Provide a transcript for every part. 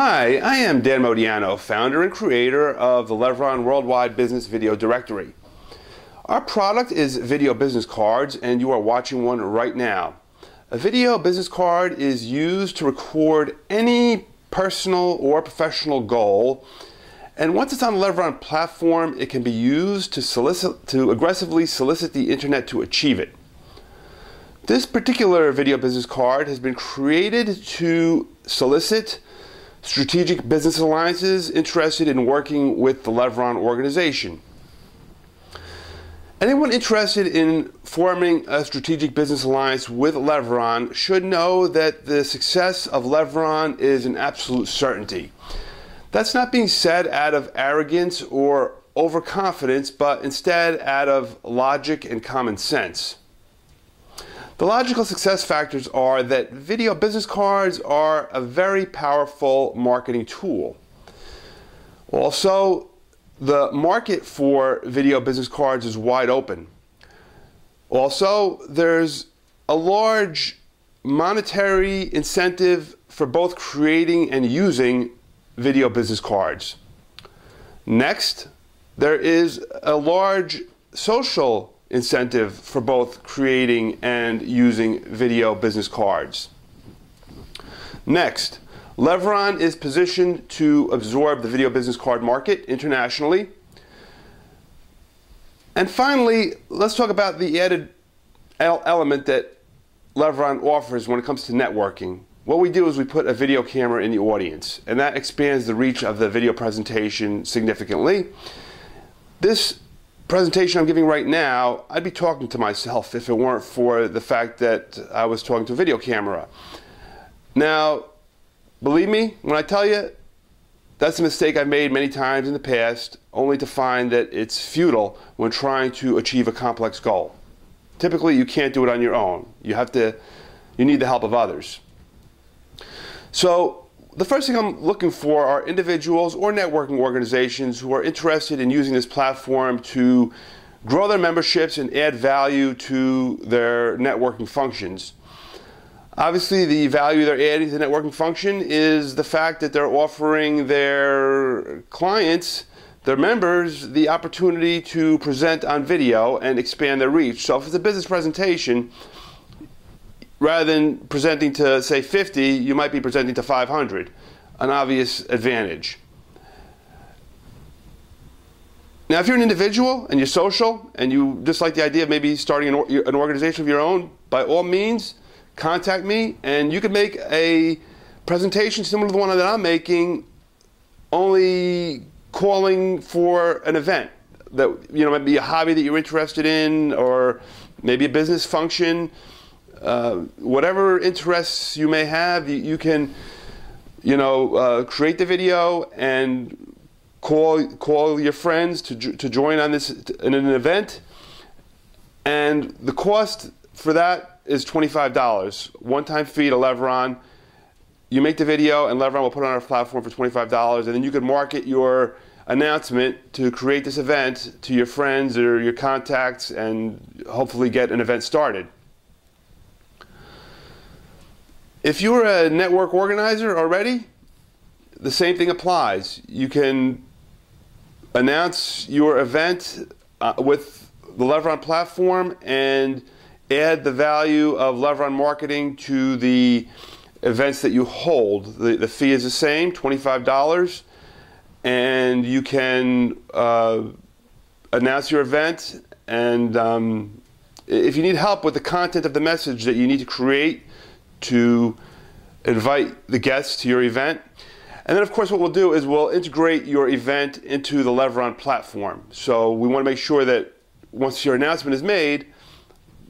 Hi, I am Dan Modiano, founder and creator of the Levron Worldwide Business Video Directory. Our product is video business cards, and you are watching one right now. A video business card is used to record any personal or professional goal, and once it's on the Levron platform, it can be used to, solicit, to aggressively solicit the internet to achieve it. This particular video business card has been created to solicit strategic business alliances interested in working with the Levron organization. Anyone interested in forming a strategic business alliance with Levron should know that the success of Levron is an absolute certainty. That's not being said out of arrogance or overconfidence, but instead out of logic and common sense. The logical success factors are that video business cards are a very powerful marketing tool. Also, the market for video business cards is wide open. Also, there's a large monetary incentive for both creating and using video business cards. Next, there is a large social incentive for both creating and using video business cards. Next, Levron is positioned to absorb the video business card market internationally. And finally, let's talk about the added element that Levron offers when it comes to networking. What we do is we put a video camera in the audience, and that expands the reach of the video presentation significantly. This presentation I'm giving right now, I'd be talking to myself if it weren't for the fact that I was talking to a video camera. Now, believe me when I tell you, that's a mistake I've made many times in the past, only to find that it's futile when trying to achieve a complex goal. Typically, you can't do it on your own. You have to, you need the help of others. So, the first thing I'm looking for are individuals or networking organizations who are interested in using this platform to grow their memberships and add value to their networking functions. Obviously, the value they're adding to the networking function is the fact that they're offering their clients, their members, the opportunity to present on video and expand their reach. So, if it's a business presentation, rather than presenting to say 50 you might be presenting to 500 an obvious advantage. Now if you're an individual and you're social and you just like the idea of maybe starting an, an organization of your own by all means contact me and you can make a presentation similar to the one that i'm making only calling for an event that you know might be a hobby that you're interested in or maybe a business function uh, whatever interests you may have, you, you can, you know, uh, create the video and call call your friends to to join on this in an event. And the cost for that is twenty five dollars, one time fee to Levron. You make the video, and Levron will put it on our platform for twenty five dollars, and then you can market your announcement to create this event to your friends or your contacts and hopefully get an event started. If you're a network organizer already, the same thing applies. You can announce your event uh, with the Levron platform and add the value of Levron marketing to the events that you hold. The, the fee is the same, $25, and you can uh, announce your event. And um, if you need help with the content of the message that you need to create, to invite the guests to your event. And then, of course, what we'll do is we'll integrate your event into the Levron platform. So we want to make sure that once your announcement is made,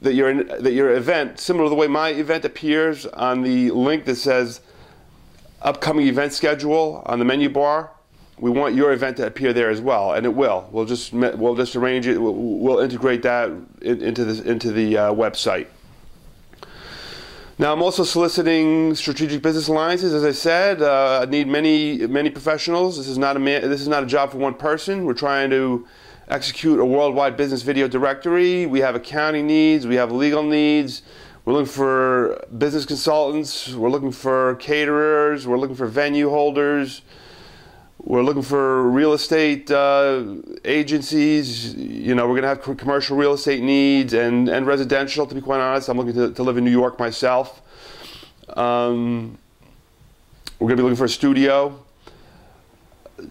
that your, that your event, similar to the way my event appears on the link that says upcoming event schedule on the menu bar, we want your event to appear there as well, and it will. We'll just we'll just arrange it. We'll, we'll integrate that into the into the uh, website. Now I'm also soliciting strategic business alliances. As I said, uh, I need many many professionals. This is not a man, this is not a job for one person. We're trying to execute a worldwide business video directory. We have accounting needs. We have legal needs. We're looking for business consultants. We're looking for caterers. We're looking for venue holders. We're looking for real estate uh, agencies. You know, we're going to have commercial real estate needs and, and residential, to be quite honest. I'm looking to, to live in New York myself. Um, we're going to be looking for a studio.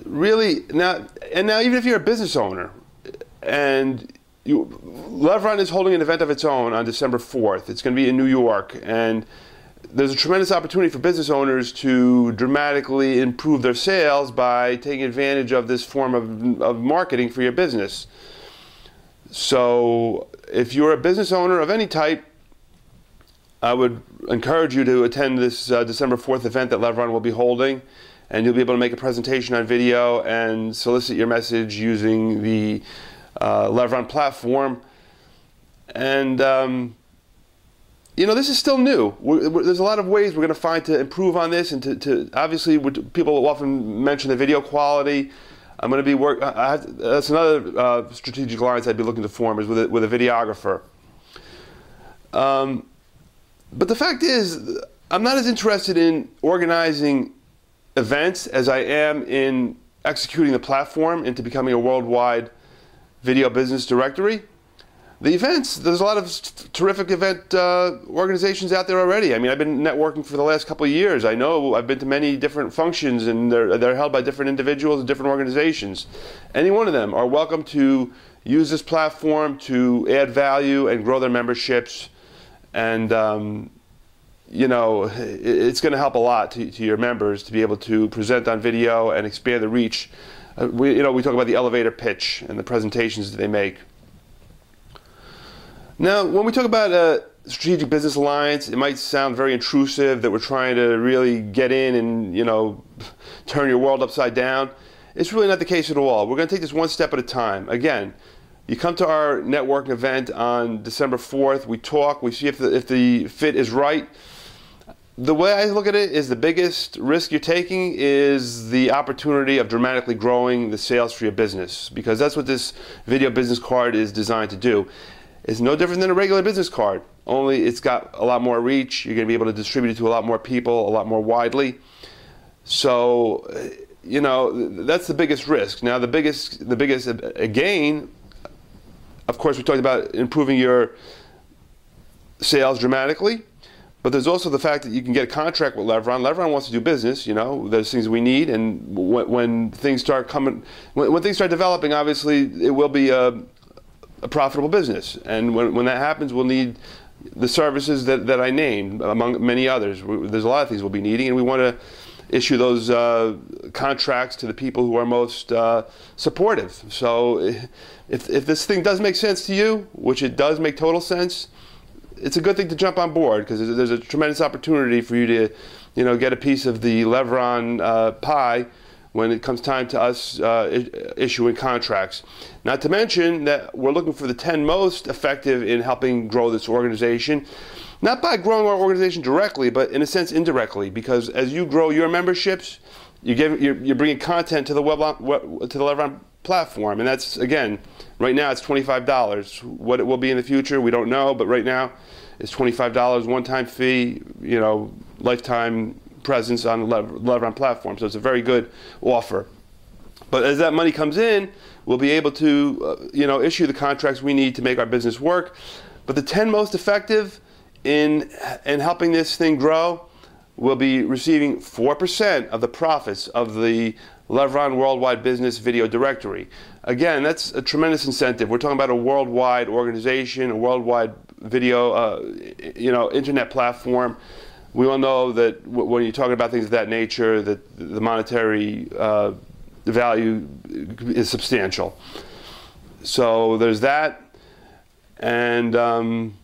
Really, now, and now, even if you're a business owner and you, Levron is holding an event of its own on December 4th, it's going to be in New York. And there's a tremendous opportunity for business owners to dramatically improve their sales by taking advantage of this form of, of marketing for your business. So, if you're a business owner of any type, I would encourage you to attend this uh, December 4th event that Levron will be holding, and you'll be able to make a presentation on video and solicit your message using the uh, platform. And um, you know, this is still new. We're, we're, there's a lot of ways we're going to find to improve on this, and to, to obviously, people often mention the video quality. I'm going to be work. Have, that's another uh, strategic alliance I'd be looking to form is with a, with a videographer. Um, but the fact is, I'm not as interested in organizing events as I am in executing the platform into becoming a worldwide video business directory the events, there's a lot of terrific event uh, organizations out there already. I mean, I've been networking for the last couple of years. I know I've been to many different functions, and they're, they're held by different individuals and different organizations. Any one of them are welcome to use this platform to add value and grow their memberships. And, um, you know, it's going to help a lot to, to, your members to be able to present on video and expand the reach. Uh, we, you know, we talk about the elevator pitch and the presentations that they make. Now, when we talk about a strategic business alliance, it might sound very intrusive that we're trying to really get in and, you know, turn your world upside down. It's really not the case at all. We're going to take this one step at a time. Again, you come to our networking event on December 4th. We talk. We see if the, if the fit is right. The way I look at it is the biggest risk you're taking is the opportunity of dramatically growing the sales for your business because that's what this video business card is designed to do. It's no different than a regular business card, only it's got a lot more reach. You're going to be able to distribute it to a lot more people, a lot more widely. So, eh, you know, that's the biggest risk. Now, the biggest, the biggest eh, eh, gain, of course, we talked about improving your sales dramatically. But there's also the fact that you can get a contract with Levron. Levron wants to do business. You know, there's things we need, and when, when things start coming, when, when, things start developing, obviously it will be a, a profitable business. And when, when that happens, we'll need the services that, that I named, among many others. There's a lot of things we'll be needing, and we want to issue those uh, contracts to the people who are most uh, supportive. So if, if this thing does make sense to you, which it does make total sense, it's a good thing to jump on board because there's a tremendous opportunity for you to, you know, get a piece of the Levron uh, pie when it comes time to us uh, issuing contracts. Not to mention that we're looking for the 10 most effective in helping grow this organization. Not by growing our organization directly, but in a sense indirectly, because as you grow your memberships, you give, you're, you're bringing content to the web, to the Levron platform, and that's again, right now it's $25. What it will be in the future, we don't know, but right now it's $25 one-time fee. You know, lifetime presence on the Levron platform. So it's a very good offer. But as that money comes in, we'll be able to, uh, you know, issue the contracts we need to make our business work. But the 10 most effective in in helping this thing grow will be receiving 4% of the profits of the Levron Worldwide Business Video Directory. Again, that's a tremendous incentive. We're talking about a worldwide organization, a worldwide video, uh, you know, internet platform we all know that when you're talking about things of that nature, that the monetary uh, value is substantial. So there's that, and um,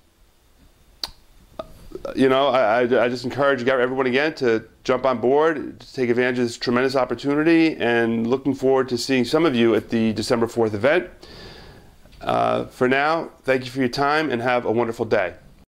you know, I, I, just encourage everyone again to jump on board, to take advantage of this tremendous opportunity, and looking forward to seeing some of you at the December 4th event. Uh, for now, thank you for your time and have a wonderful day.